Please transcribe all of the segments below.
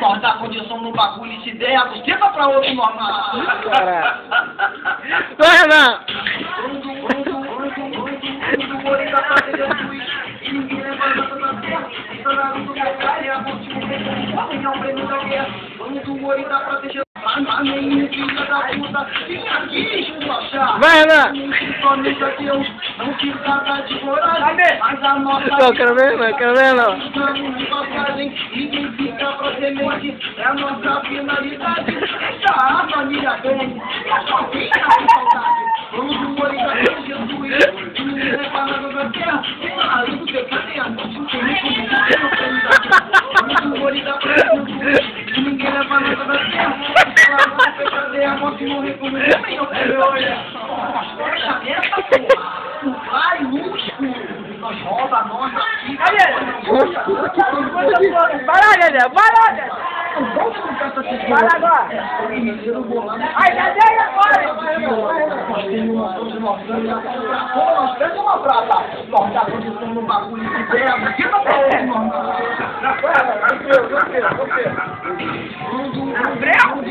Nós dá condição no bagulho e se der, a buceta pra outro normal. Cara. Vai, Renan! Vai, Renan! Não quis nada de coragem, mas a nossa Pô, quero ver, Renan, quero ver, Renan. É a nossa finalidade. Deixa a família bem, e a sua vida com saudade. Vamos do olho da Jesus, e ninguém leva nada da terra. E na luz do pecado e a não tem não tem Vamos do olho da Jesus, ninguém leva nada da terra. Porra, tu vai no escuro. Nós rouba nós aqui. Vai lá, Dedé, vai lá, Dedé! Vai agora! Ai, Dedé, agora! Nós temos uma coisa nós temos uma prata. Nós tá condição no bagulho de terra, que tá falando, Nossa vida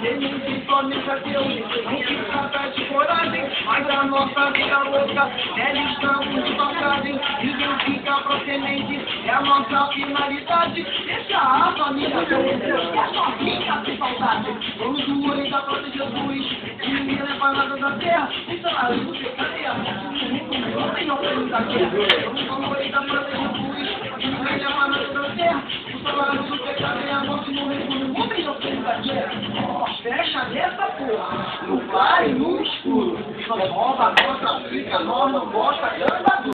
vim aqui esculachar. Ele principalmente a Deus, não se trata de coragem, mas a nossa vida louca. Eles estão de passagem, ninguém fica pra semente, é a nossa finalidade. Deixa a família bem, é sozinha sem saudade. Vamos do olho da de Jesus, e ninguém leva nada da terra. Isso é a luz a morte, não tem ofensa da guerra. Vamos do olho da de Jesus, e ninguém leva nada da terra. O salário do pecado e a morte resume, não porra, no claro no escuro. Nós rouba a nossa fica, nós não gosta de